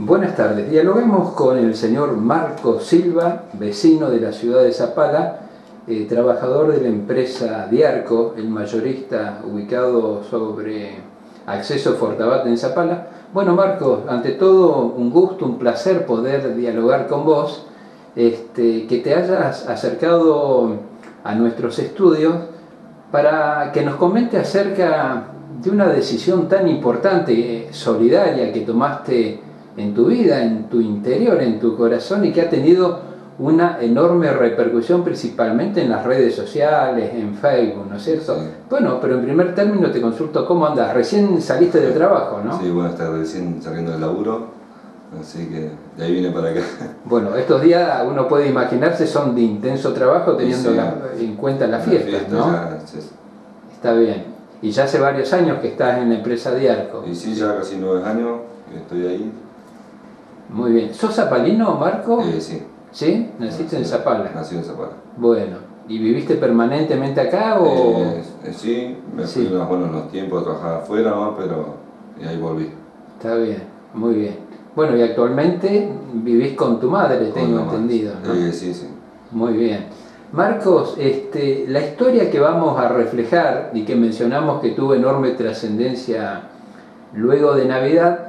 Buenas tardes. Dialoguemos con el señor Marco Silva, vecino de la ciudad de Zapala, eh, trabajador de la empresa Diarco, el mayorista ubicado sobre acceso Fortabat en Zapala. Bueno, Marco, ante todo un gusto, un placer poder dialogar con vos, este, que te hayas acercado a nuestros estudios para que nos comente acerca de una decisión tan importante, eh, solidaria que tomaste en tu vida, en tu interior, en tu corazón y que ha tenido una enorme repercusión principalmente en las redes sociales, en Facebook, ¿no es cierto? Bueno, pero en primer término te consulto cómo andas. Recién saliste del trabajo, ¿no? Sí, bueno, estás recién saliendo del laburo, así que de ahí vine para acá. Bueno, estos días uno puede imaginarse son de intenso trabajo teniendo en cuenta la fiesta, ¿no? Está bien. Y ya hace varios años que estás en la empresa Diarco. Y sí, ya casi nueve años que estoy ahí. Muy bien. ¿Sos zapalino, Marco? Eh, sí. ¿Sí? ¿Naciste en Zapala? Nací en Zapala. Bueno. ¿Y viviste permanentemente acá o...? Eh, eh, sí, me fui unos buenos tiempos a trabajar afuera, ¿no? pero ahí volví. Está bien, muy bien. Bueno, y actualmente vivís con tu madre, tengo entendido, ¿no? sí, sí. Muy bien. Marcos, este, la historia que vamos a reflejar y que mencionamos que tuvo enorme trascendencia luego de Navidad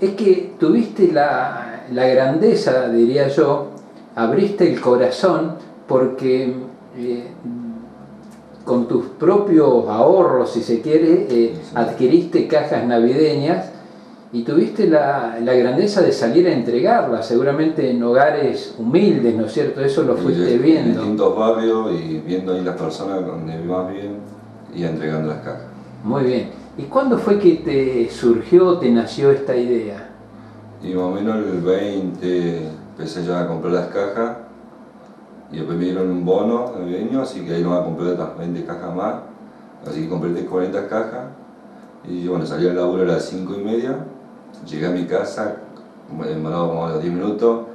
es que tuviste la, grandeza, diría yo, abriste el corazón porque eh, con tus propios ahorros, si se quiere, eh, adquiriste cajas navideñas y tuviste la, grandeza de salir a entregarlas, seguramente en hogares humildes, ¿no es cierto? Eso lo fuiste viendo. En distintos barrios y viendo ahí las personas donde más bien y entregando las cajas. Muy bien. ¿Y cuándo fue que te surgió, te nació esta idea? Y más o menos el 20 empecé ya a comprar las cajas y después me dieron un bono navideño, así que ahí no a comprar otras 20 cajas más. Así que compré 40 cajas y bueno, salí al laburo a las 5 y media, llegué a mi casa, me demoraba como a los 10 minutos,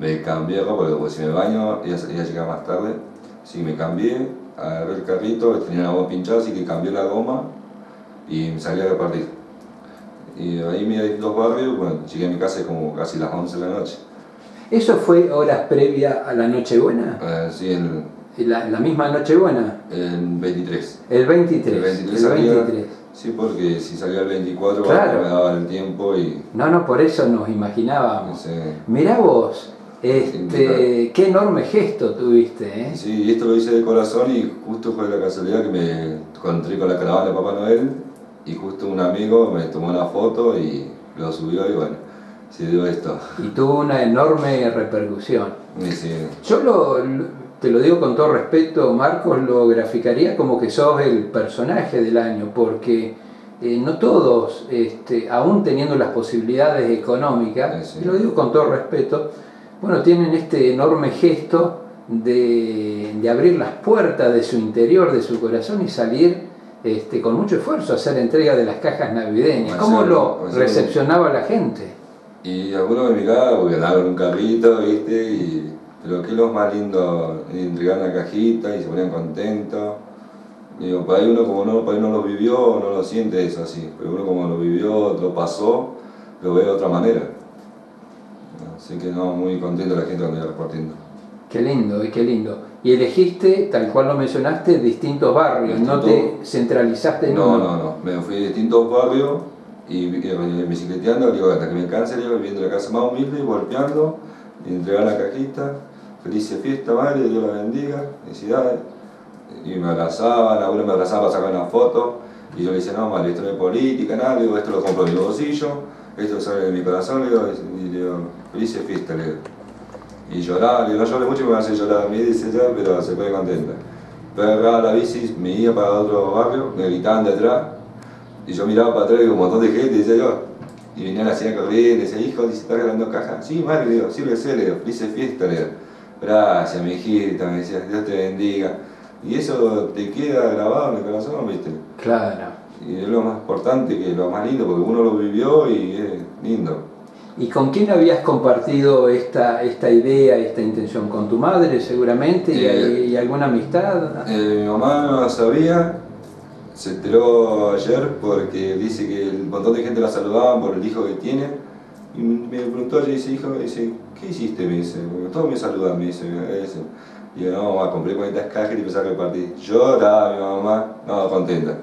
me cambié porque si me baño ya, ya llegaba más tarde, así que me cambié, agarré el carrito, tenía la goma pinchada, así que cambié la goma y me salí a repartir. Y ahí me di dos barrios, bueno, llegué a mi casa como casi las 11 de la noche. ¿Eso fue horas previa a la Nochebuena? Uh, sí, el, la, la, misma Nochebuena? El 23. El 23. El 23, el 23. Sí, porque si salía el 24 claro. me daba el tiempo y... No, no, por eso nos imaginábamos. Sí. Mirá vos, este, qué enorme gesto tuviste, ¿eh? Sí, esto lo hice de corazón y justo fue la casualidad que me encontré con la caravana de Papá Noel y justo un amigo me tomó la foto y lo subió y bueno, se dio esto. Y tuvo una enorme repercusión. Sí, sí. Yo lo, te lo digo con todo respeto, Marcos, lo graficaría como que sos el personaje del año, porque eh, no todos, este, aún teniendo las posibilidades económicas, lo digo con todo respeto, bueno, tienen este enorme gesto de, de abrir las puertas de su interior, de su corazón y salir este, con mucho esfuerzo hacer entrega de las cajas navideñas. ¿Cómo lo recepcionaba la gente? Y algunos me miraban porque andaban en un carrito, ¿viste? Y, pero qué es lo más lindo, entregar una cajita y se ponían contentos. Digo, para ahí uno como no, para no lo vivió, no lo siente eso así, pero uno como lo vivió, lo pasó, lo ve de otra manera. Así que no, muy contento la gente cuando iba repartiendo. Qué lindo, y qué lindo. Y elegiste, tal cual lo mencionaste, distintos barrios, no te centralizaste en no, uno. No, no, me fui a distintos barrios y bicicleteando, digo, hasta que me canse, digo, viendo la casa más humilde, golpeando, y entregar la cajita, feliz fiesta, madre, Dios la bendiga, felicidades. Y me abrazaban, algunos me abrazaban para sacar una foto, y yo le decía, no, madre, esto no es política, nada, digo, esto lo compro en mi bolsillo, esto sale de mi corazón, digo, y le digo, feliz fiesta, le digo y lloraba, no lloré mucho me a hacer llorar a mí, dice ya, pero se puede contenta. Pero agarraba la bici, me iba para otro barrio, me gritaban de atrás, y yo miraba para atrás y un montón de gente, decía yo, y venía la señora corriendo, y decía, hijo, dice, ¿estás regalando cajas? Sí, madre, le digo, sí, lo sé, le digo, feliz fiesta, le digo, gracias, mi hijita, me decía, Dios te bendiga. Y eso te queda grabado en el corazón, ¿viste? Claro. Y es lo más importante, que lo más lindo, porque uno lo vivió y es lindo. ¿Y con quién habías compartido esta, esta idea, esta intención? ¿Con tu madre seguramente? ¿Y, eh, alguna amistad? Eh, mi mamá no sabía, se enteró ayer porque dice que un montón de gente la saludaban por el hijo que tiene Y me preguntó, yo dice, hijo, dice, ¿qué hiciste? Me dice, porque todos me saludan, me dice. Y yo, no, mamá, compré 40 cajas y empecé a repartir. Lloraba mi mamá, no, contenta.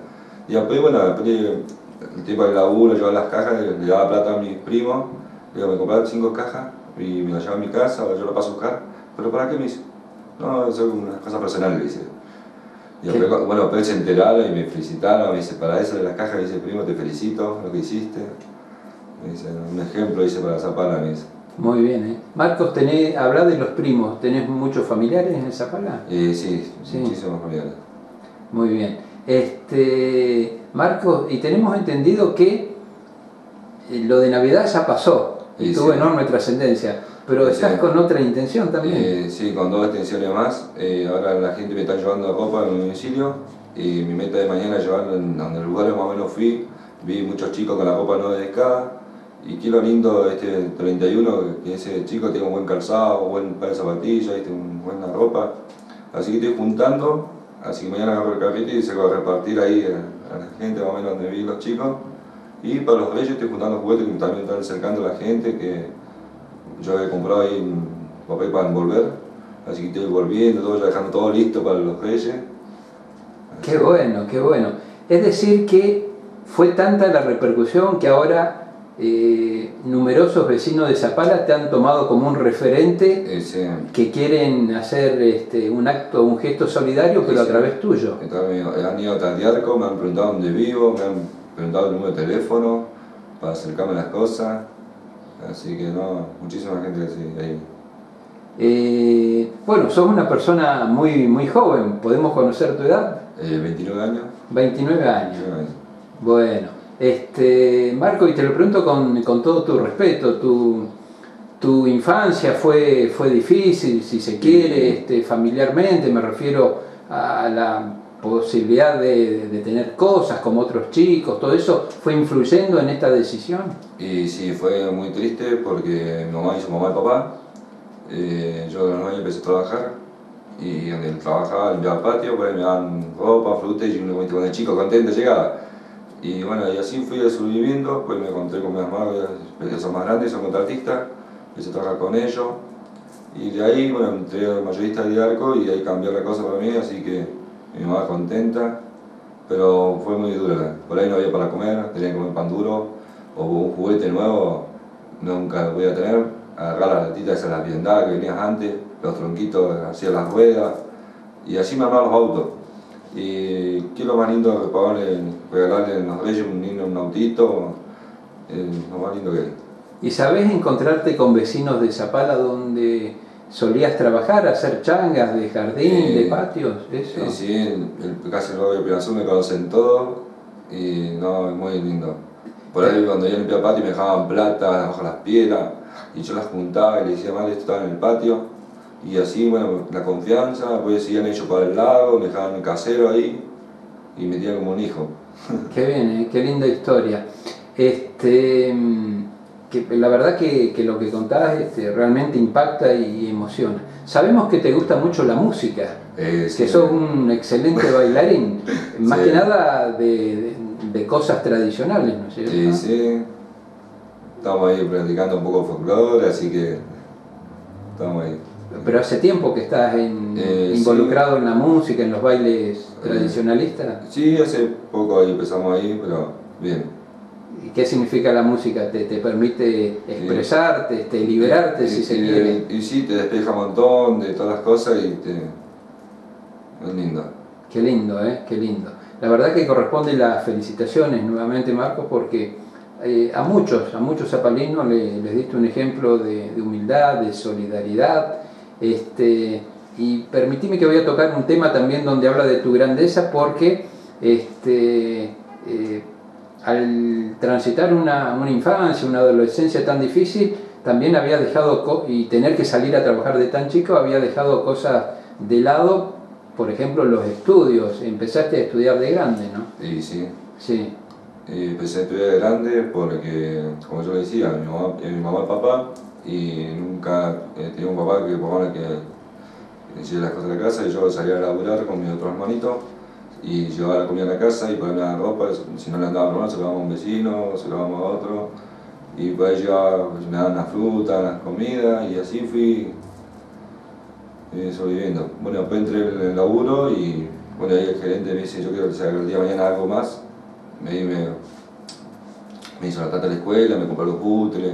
Y después, bueno, después el tiempo del laburo, llevaba las cajas, le daba plata a mis primos, digo, me compraron 5 cajas y me las llevo a mi casa, yo las paso a buscar. ¿Pero para qué me dice? No, es una cosa personal, le dice. Y bueno, después se enteraron y me felicitaron, me dice, para eso de las cajas, me dice, primo, te felicito, lo que hiciste. Me dice, un ejemplo hice para Zapala, me dice. Muy bien, ¿eh? Marcos, tenés, habla de los primos, ¿tenés muchos familiares en Zapala? Eh, sí, sí, muchísimos familiares. Muy bien. Este, Marcos, y tenemos entendido que eh, lo de Navidad ya pasó y tuvo enorme trascendencia, pero estás con otra intención también. Eh, sí, con dos extensiones más. Eh, ahora la gente me está llevando a copa en mi domicilio y mi meta de mañana es llevarlo en donde el lugar más o menos fui. Vi muchos chicos con la copa no dedicada y qué lo lindo este 31, que ese chico tenga un buen calzado, un buen par de zapatillas, una buena ropa. Así que estoy juntando, así que mañana agarro el capítulo y se va a repartir ahí a, la gente más o menos donde vi los chicos. Y para los reyes estoy juntando juguetes que también están acercando a la gente, que yo he comprado ahí un papel para envolver, así que estoy volviendo, todo, ya dejando todo listo para los reyes. Qué bueno, qué bueno. Es decir que fue tanta la repercusión que ahora eh, numerosos vecinos de Zapala te han tomado como un referente eh, que quieren hacer este, un acto, un gesto solidario, pero a través tuyo. Han ido a Diarco, me han preguntado dónde vivo, me han preguntado el número de teléfono para acercarme a las cosas. Así que no, muchísima gente ahí. Eh, bueno, sos una persona muy, muy joven, ¿podemos conocer tu edad? 29 años. 29 años. Bueno. Este, Marco, y te lo pregunto con, todo tu respeto, tu, tu infancia fue, fue difícil, si se quiere, este, familiarmente, me refiero a la posibilidad de, tener cosas como otros chicos, todo eso fue influyendo en esta decisión. Y sí, fue muy triste porque mi mamá y su mamá y papá, eh, yo de años empecé a trabajar y donde él trabajaba, limpiaba el patio, pues me daban ropa, fruta y uno cuando el chico contento llegaba y bueno, y así fui sobreviviendo, pues me encontré con mis hermanos, ellos son más grandes, son contratistas, empecé a trabajar con ellos. Y de ahí, bueno, entré a mayorista de arco y ahí cambió la cosa para mí, así que mi mamá contenta, pero fue muy dura. Por ahí no había para comer, tenía que comer pan duro, o un juguete nuevo, nunca lo voy a tener. Agarrar las latitas esas las viendadas que venías antes, los tronquitos hacía las ruedas, y así me armaban los autos. Y qué lo más lindo que regalarle en los reyes un niño un autito, lo más lindo que hay. ¿Y sabés encontrarte con vecinos de Zapala donde solías trabajar, hacer changas de jardín, de patios? Eso? Eh, sí, el, casi el barrio Pirazú me conocen todos y no, es muy lindo. Por ahí cuando yo limpiaba patio me dejaban plata bajo las piedras y yo las juntaba y le decía, mal, esto estaba en el patio y así, bueno, la confianza, pues seguían ellos para el lago, me dejaban casero ahí y me metían como un hijo. Qué bien, ¿eh? qué linda historia. Este, que la verdad que, que lo que contás este, realmente impacta y emociona. Sabemos que te gusta mucho la música, eh, que sos un excelente bailarín, más que nada de, de, cosas tradicionales, ¿no es cierto? Sí, sí. Estamos ahí practicando un poco folclore, así que estamos ahí. Pero hace tiempo que estás eh, involucrado en la música, en los bailes eh, tradicionalistas. Sí, hace poco ahí empezamos ahí, pero bien. ¿Y qué significa la música? ¿Te, te permite expresarte, te, liberarte si se quiere? Y sí, te despeja un montón de todas las cosas y te... es lindo. Qué lindo, ¿eh? Qué lindo. La verdad que corresponde las felicitaciones nuevamente, Marcos, porque eh, a muchos, a muchos zapalinos les, diste un ejemplo de, de humildad, de solidaridad, este, y permitime que voy a tocar un tema también donde habla de tu grandeza porque este, eh, al transitar una, una, infancia, una adolescencia tan difícil, también había dejado, y tener que salir a trabajar de tan chico, había dejado cosas de lado, por ejemplo los estudios, empezaste a estudiar de grande, ¿no? Sí, sí. Sí. empecé a estudiar de grande porque, como yo decía, mi mamá, mi mamá y papá y nunca eh, tenía un papá que, papá, que hiciera las cosas de la casa y yo salía a laburar con mis otros hermanitos y llevaba la comida a la casa y ponerme la ropa, si no le andaba normal se lo daba a un vecino, se lo daba a otro y por ahí llegaba, pues, me daban una fruta, unas comidas y así fui eh, sobreviviendo. Bueno, después entré en el laburo y bueno, ahí el gerente me dice, yo quiero que el día de mañana algo más. Me, me, me hizo la tata de la escuela, me compró los útiles,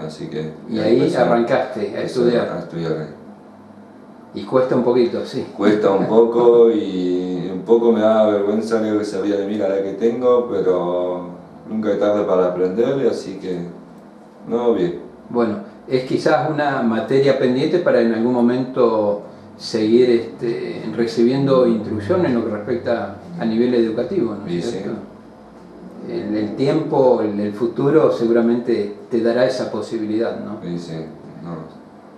así que... Y ahí arrancaste a estudiar. A estudiar. Y cuesta un poquito, sí. Cuesta un poco y un poco me da vergüenza lo que sabía de mí la edad que tengo, pero nunca es tarde para aprender, así que no, bien. Bueno, es quizás una materia pendiente para en algún momento seguir este, recibiendo instrucción en lo que respecta a nivel educativo, ¿no es cierto? El, el, tiempo, el, el, futuro seguramente te dará esa posibilidad, ¿no? Sí, sí.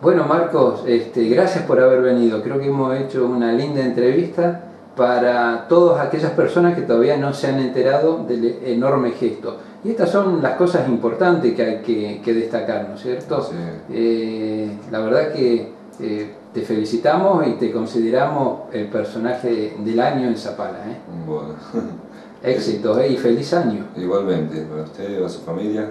Bueno, Marcos, este, gracias por haber venido. Creo que hemos hecho una linda entrevista para todas aquellas personas que todavía no se han enterado del enorme gesto. Y estas son las cosas importantes que hay que, destacar, ¿no es cierto? Eh, la verdad que eh, te felicitamos y te consideramos el personaje del año en Zapala. ¿eh? Bueno. Éxitos y feliz año. Igualmente, para usted y a su familia.